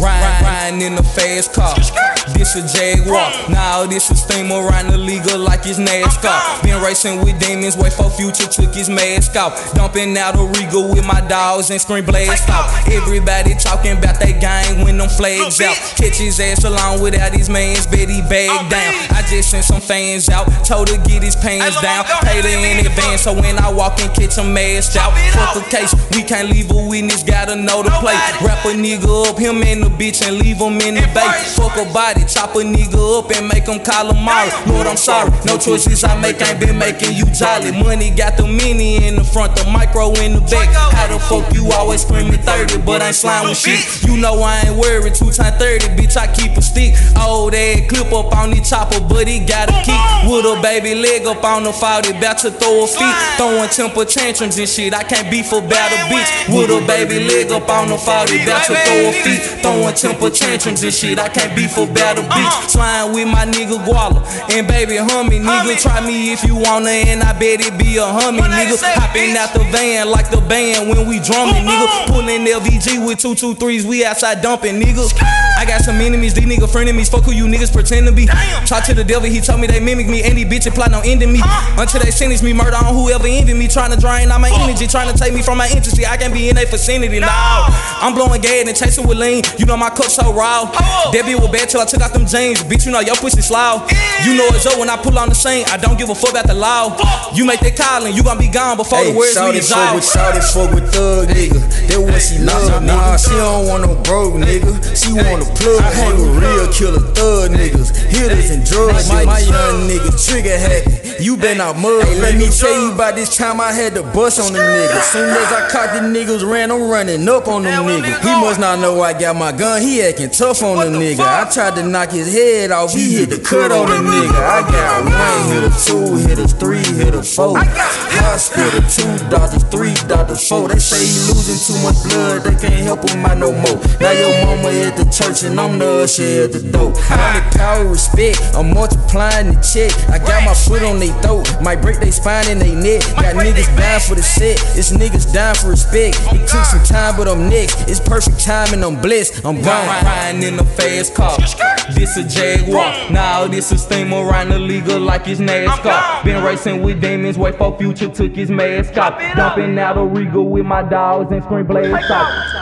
riding in a fast car. This a Jaguar. Now this a steam around the legal like it's NASCAR. Been racing with demons, wait for future, took his mask off. Dumping out a regal with my dogs and scream blast off. Everybody talking about they gang when them flags out. Catch his ass along without his man's Betty bag down. I just sent some fans out, told her get his pants down. Paid her in advance, so when I walk in, catch him masked out. Fuck a case, we can't leave a witness, gotta know the play. Wrap a nigga up, him and the bitch, and leave him in the bay. Fuck a body, chop a nigga up and make him call him Mari. Lord, I'm sorry, no choices I make, ain't been making you jolly. Money got the mini in the front, the micro in the back. How the fuck you always screaming 30, but I ain't slime with shit? You know I ain't worried, two times 30, bitch, I keep a stick. Old ass clip up on the chopper, but he got a kick. With a baby leg up on the 40, bout to throw a feet. Throwing temper tantrums and shit, I can't beef about a bitch. With a baby leg up on the 40, bout to throw a feet. Throwing temper tantrums and shit, I can't beef for battle, bitch. Slime with my nigga Guala. And baby, hummy, nigga, try me if you wanna, and I bet it be a hummy, nigga. Hopping out the van like the band when we drumming, nigga. Pulling LVG with two two threes, we outside dumping, nigga. I got some enemies, these nigga frenemies. Fuck who you niggas pretend to be. Talk to the devil, he told me they mimic me. Any bitch plotting on ending me. Until they sentence me, murder on whoever envy me. Trying to drain all my energy, trying to take me from my interest. I can't be in a vicinity, no. I'm blowing gas and chasing with lean. You know my cup so raw. That bitch was bad till I took out them jeans. Bitch, you know your pussy slow. You know it's over when I pull on the scene. I don't give a fuck about the law. You make that call and you gon' be gone before the words shawty leave fuck out. with shawty fuck with thug nigga. That what she love, nah. She don't want no broke nigga. She want a plug. I hang with real killer thug niggas, hitters and drugs. My, my young nigga trigger happy. You been out mud. Hey, let me tell you about this time I had to bust on them niggas. Soon as I caught the niggas ran, I'm running up on them niggas. He must not know I got my gun. He acting tough on the nigga. I tried to knock his head off. He hit the cut on the nigga. I got one hit a two, hit a three, hit a four. Hospital, two doctors, three doctors, four. They say he losing too much blood. They can't help him out no more. Now your mama at the church and I'm the usher at the door. Money, power, respect. I'm multiplying the check. I got my foot on they throat. Might break they spine and they neck. Got niggas dying for the set. It's niggas dying for respect. It took some time, but I'm next. It's perfect time and I'm blessed. I'm gone. Riding in a fast car. This a Jaguar. Now this a steam around the legal like it's NASCAR. Been racing with demons, wait for future, took his mask off. Dumping out a regal with my dogs and scream blades off.